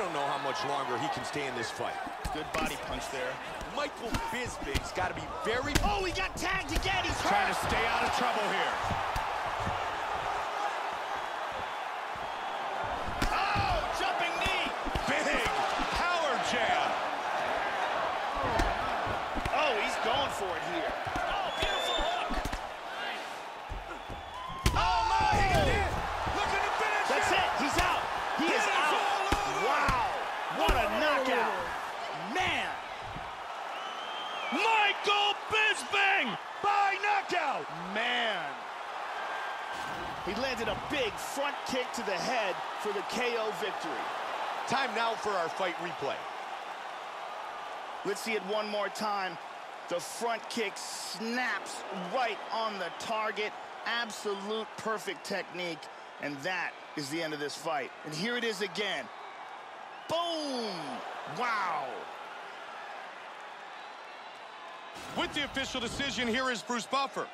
don't know how much longer he can stay in this fight. Good body punch there. Michael Bisping's got to be very... Oh, he got tagged again. He's Trying hurt. to stay out of trouble here. Oh, jumping knee. Big power jab. Oh, he's going for it here. Michael Bisping by knockout. Man. He landed a big front kick to the head for the KO victory. Time now for our fight replay. Let's see it one more time. The front kick snaps right on the target. Absolute perfect technique. And that is the end of this fight. And here it is again. Boom! Wow! With the official decision, here is Bruce Buffer.